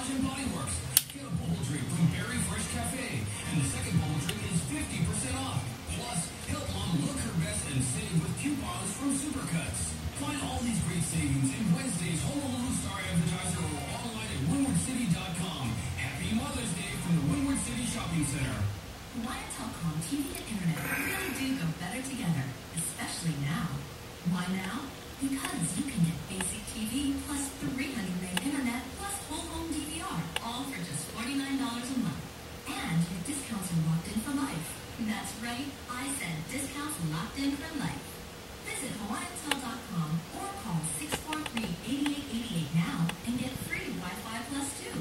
Massage and Body Works. Get a bubble drink from Berry Fresh Cafe. And the second bubble drink is 50% off. Plus, help mom look her best and save with coupons from Supercuts. Find all these great savings in Wednesday's Honolulu Star Advertiser or online at WindwardCity.com. Happy Mother's Day from the Windward City Shopping Center. Hawaiian Telcom TV and internet really do go better together, especially now. Why now? Because you can get basic TV with discounts locked in for life. That's right, I said discounts locked in for life. Visit HawaiianTel.com or call 643-8888 now and get free Wi-Fi plus 2.